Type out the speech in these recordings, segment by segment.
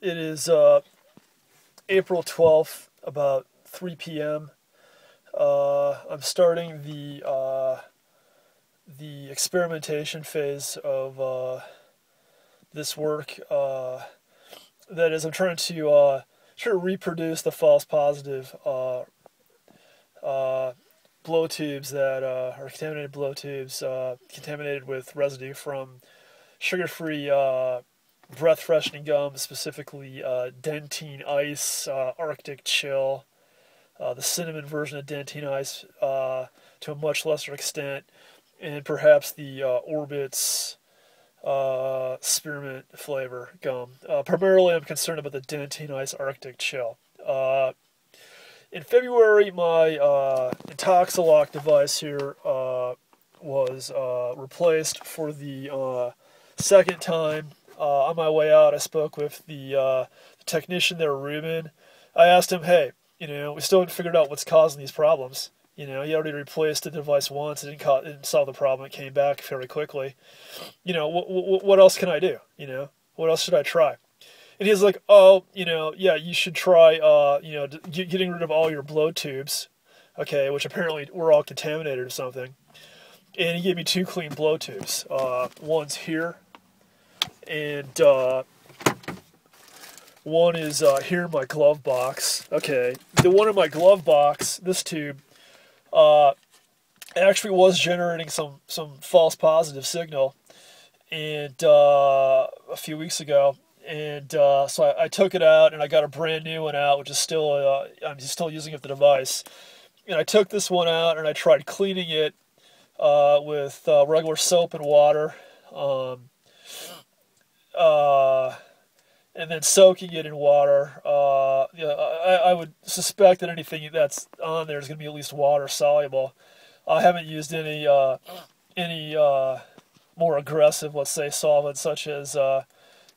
it is uh, April 12th, about 3 p.m. Uh, I'm starting the uh, the experimentation phase of uh, this work. Uh, that is, I'm trying to uh, try to reproduce the false positive uh, blow tubes that are contaminated blow tubes, contaminated with residue from sugar-free breath freshening gum, specifically uh, Dentyne Ice, uh, Arctic Chill, uh, the cinnamon version of Dentyne Ice uh, to a much lesser extent, and perhaps the uh, Orbitz uh, spearmint flavor gum. Primarily, I'm concerned about the Dentyne Ice Arctic Chill. In February, my uh, Intoxalock device here was replaced for the second time. Uh, on my way out, I spoke with the, uh, the technician there, Ruben. I asked him, hey, you know, we still haven't figured out what's causing these problems. You know, he already replaced the device once. It didn't, co- didn't solve the problem. It came back very quickly. You know, wh- wh- what else can I do? You know, what else should I try? And he's like, oh, you know, yeah, you should try, uh, you know, getting rid of all your blow tubes, okay, which apparently were all contaminated or something. And he gave me two clean blow tubes. Uh, one's here, and uh, one is uh, here in my glove box. Okay, the one in my glove box, this tube, uh, actually was generating some some false positive signal, and uh, a few weeks ago, and uh, so I, I, took it out and I got a brand new one out, which is still uh, I'm still using it the device, and I took this one out and I tried cleaning it uh, with uh, regular soap and water. Um, uh, and then soaking it in water. Uh, yeah, I, I, would suspect that anything that's on there is going to be at least water soluble. I haven't used any uh, any uh, more aggressive, let's say, solvent such as uh,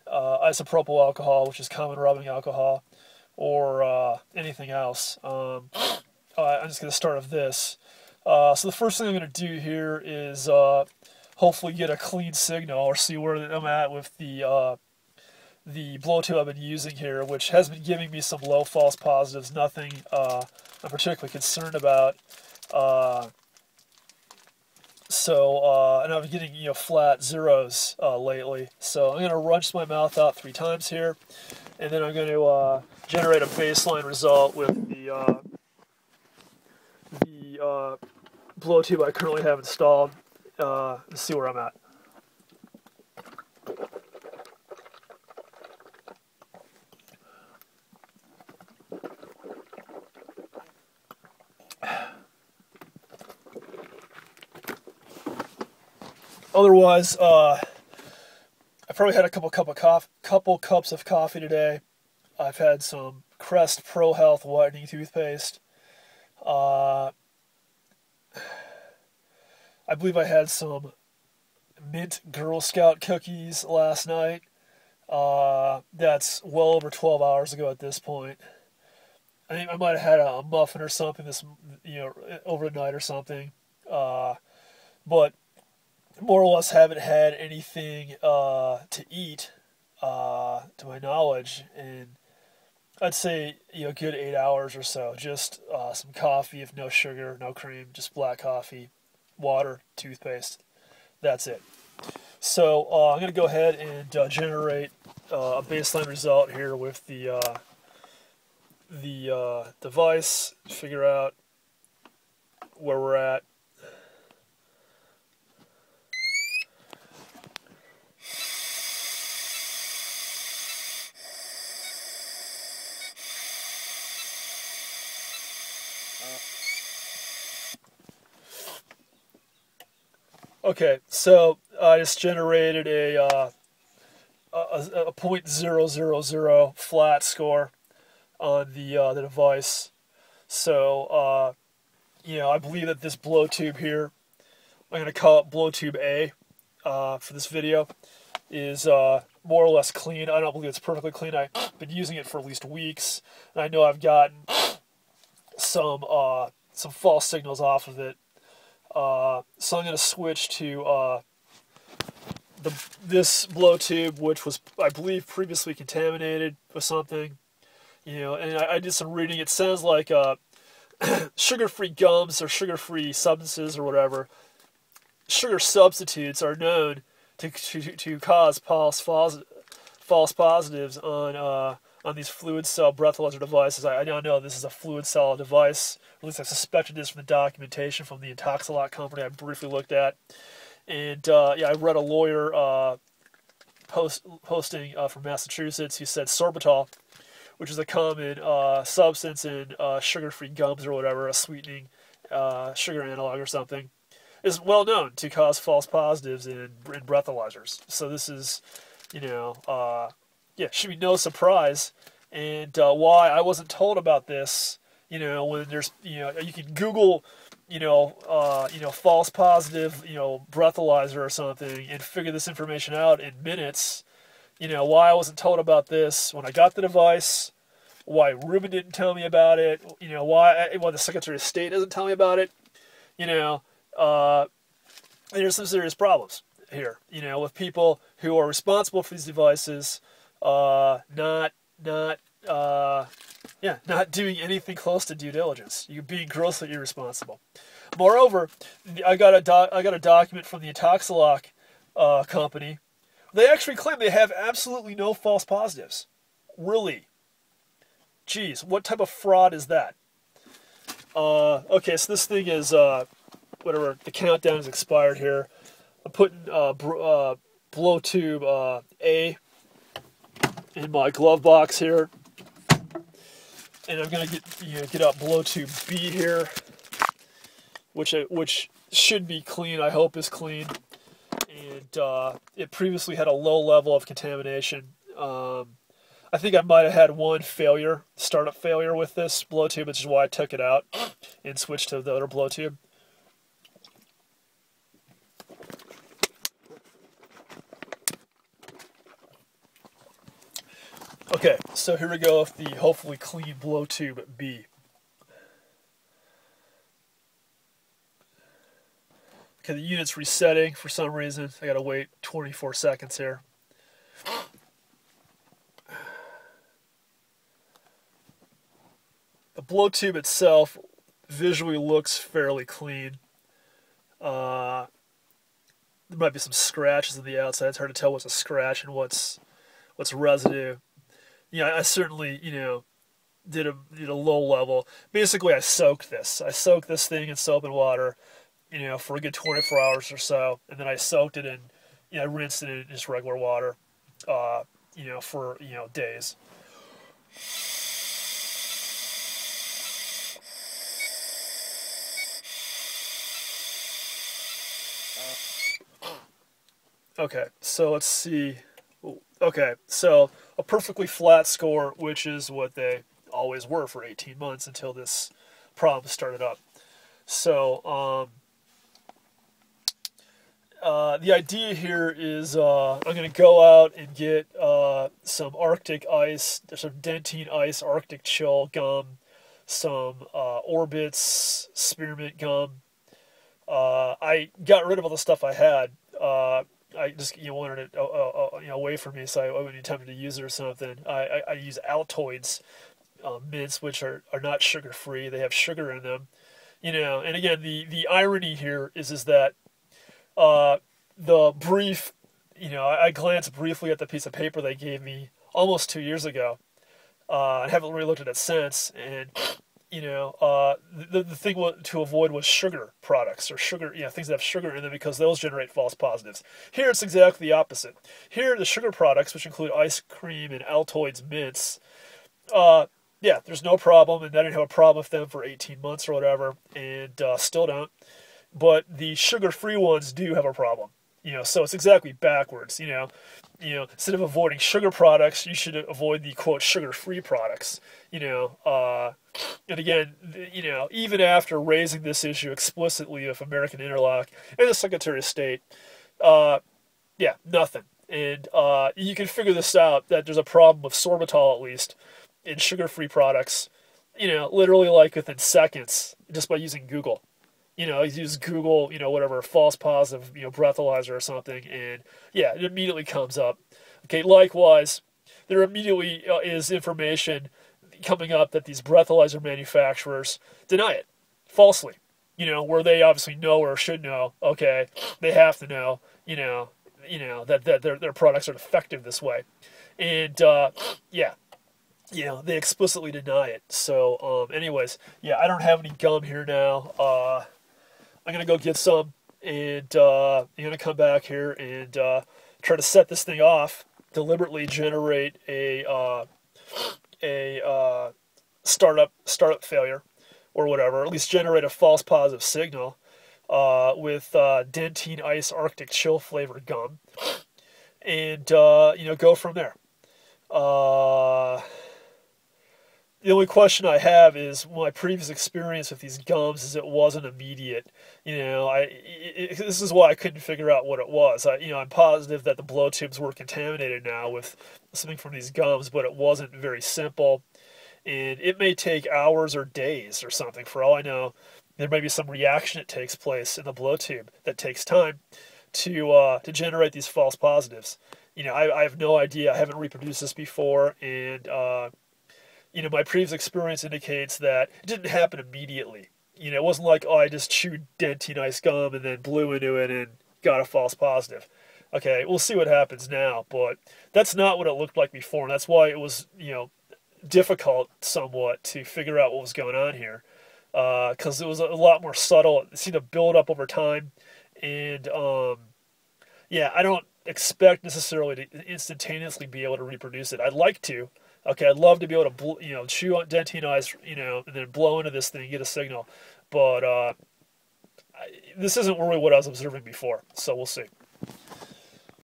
uh, isopropyl alcohol, which is common rubbing alcohol, or anything else. Um, I'm just going to start with this. so the first thing I'm going to do here is hopefully get a clean signal or see where I'm at with the uh, the blow tube I've been using here, which has been giving me some low false positives. Nothing uh, I'm particularly concerned about. Uh, so, uh, and I'm getting you know flat zeros uh, lately. So I'm going to runch my mouth out three times here, and then I'm going to uh, generate a baseline result with the the blow tube I currently have installed uh, see where I'm at. Otherwise, uh, I probably had a couple cup of coffee, couple cups of coffee today. I've had some Crest Pro Health whitening toothpaste. Uh, I believe I had some mint Girl Scout cookies last night. Uh, that's well over 12 hours ago at this point. I think I might have had a, muffin or something this, you know, overnight or something. Uh, but more or less haven't had anything uh, to eat, uh, to my knowledge, and I'd say you know, good eight hours or so. Just uh, some coffee, if no sugar, no cream, just black coffee, water, toothpaste. That's it. So uh, I'm going to go ahead and uh, generate uh, a baseline result here with the uh, the uh, device, figure out where we're at, Okay, so I just generated a, uh, a, a .000 flat score on the uh, the device. So, uh, you know, I believe that this blow tube here, I'm going to call it blow tube A uh, for this video, is uh, more or less clean. I don't believe it's perfectly clean. I've been using it for at least weeks, and I know I've gotten some uh, some false signals off of it uh, so I'm going to switch to uh, the this blow tube, which was I believe previously contaminated with something, you know, and I, I did some reading. It sounds like uh, sugar-free gums or sugar-free substances or whatever. Sugar substitutes are known to to, to cause false false positives on uh, on these fuel cell breathalyzer devices. I, I now know this is a fuel cell device. At least I suspected this from the documentation from the Intoxalock company I briefly looked at. And uh, yeah, I read a lawyer uh, post posting uh, from Massachusetts who said sorbitol, which is a common uh, substance in uh, sugar-free gums or whatever, a sweetening uh, sugar analog or something, is well known to cause false positives in, in breathalyzers. So this is, you know, yeah, should be no surprise. And why I wasn't told about this, you know, when there's, you know, you can Google you know, uh, you know, false positive, you know, breathalyzer or something, and figure this information out in minutes. You know, why I wasn't told about this when I got the device, why Ruben didn't tell me about it, you know, why why the Secretary of State doesn't tell me about it. You know, uh, there's some serious problems here. You know, with people who are responsible for these devices, uh, not not uh, yeah, not doing anything close to due diligence. You're being grossly irresponsible. Moreover, I got a doc, I got a document from the Intoxalock uh, company. They actually claim they have absolutely no false positives. Really? Geez, what type of fraud is that? Uh, okay, so this thing is uh, whatever. The countdown is expired here. I'm putting uh, br- uh, blow tube uh, A in my glove box here and I'm gonna get you know get out blow tube B here, which I, which should be clean. I hope is clean, and uh, it previously had a low level of contamination. Um, I think I might have had one failure, startup failure with this blow tube, which is why I took it out and switched to the other blow tube. Okay, so here we go with the hopefully clean blow tube B. Okay, the unit's resetting for some reason. I gotta wait 24 seconds here. The blow tube itself visually looks fairly clean. Uh, there might be some scratches on the outside. It's hard to tell what's a scratch and what's what's residue yeah, I certainly, you know, did a did a low level. Basically, I soaked this. I soaked this thing in soap and water, you know, for a good 24 hours or so, and then I soaked it in, you know, I rinsed it in just regular water, uh, you know, for you know days. Okay, so let's see. Okay, so a perfectly flat score, which is what they always were for 18 months until this problem started up. So, um, uh, the idea here is uh, I'm going to go out and get uh, some Arctic ice, some Dentyne ice, Arctic chill gum, some uh, Orbitz spearmint gum. Uh, I got rid of all the stuff I had uh, I just you know, wanted it uh, uh, uh, you know away from me, so I, wouldn't tempted to use it or something. I, I, I use Altoids uh, mints, which are, are not sugar free. They have sugar in them, you know. And again, the the irony here is is that uh, the brief, you know, I, I glanced briefly at the piece of paper they gave me almost two years ago. Uh, I haven't really looked at it since, and you know, uh, the, the thing to avoid was sugar products or sugar, you know, things that have sugar in them because those generate false positives. Here it's exactly the opposite. Here, the sugar products, which include ice cream and Altoids mints, uh, yeah, there's no problem, and I didn't have a problem with them for 18 months or whatever, and uh, still don't. But the sugar-free ones do have a problem. You know, so it's exactly backwards. You know, you know, instead of avoiding sugar products, you should avoid the quote sugar-free products. You know, uh, and again, you know, even after raising this issue explicitly with American Interlock and the Secretary of State, uh, yeah, nothing. And uh, you can figure this out that there's a problem with sorbitol at least in sugar-free products. You know, literally like within seconds just by using Google You know, you just Google, you know, whatever false positive, you know, breathalyzer or something, and yeah, it immediately comes up. Okay, likewise, there immediately uh, is information coming up that these breathalyzer manufacturers deny it falsely. You know, where they obviously know or should know. Okay, they have to know. You know, you know that that their their products are effective this way, and uh, yeah, you know they explicitly deny it. So, um, anyways, yeah, I don't have any gum here now. Uh, I'm gonna go get some, and uh, I'm gonna come back here and uh, try to set this thing off. Deliberately generate a uh, a uh, startup startup failure or whatever, at least generate a false positive signal uh, with uh, Dentyne Ice Arctic Chill flavored gum, and you know go from there. The only question I have is my previous experience with these gums is it wasn't immediate. You know, I it, this is why I couldn't figure out what it was. I, you know, I'm positive that the blow tubes were contaminated now with something from these gums, but it wasn't very simple, and it may take hours or days or something. For all I know, there may be some reaction that takes place in the blow tube that takes time to uh, to generate these false positives. You know, I, I have no idea. I haven't reproduced this before, and uh, you know, my previous experience indicates that it didn't happen immediately. You know, it wasn't like, oh, I just chewed Dentyne Ice gum and then blew into it and got a false positive. Okay, we'll see what happens now, but that's not what it looked like before, and that's why it was, you know, difficult somewhat to figure out what was going on here, because uh, it was a lot more subtle. It seemed to build up over time, and um, yeah, I don't expect necessarily to instantaneously be able to reproduce it. I'd like to, okay, I'd love to be able to, you know, chew on Dentyne Ice, you know, and then blow into this thing, and get a signal. But uh, I, this isn't really what I was observing before, so we'll see.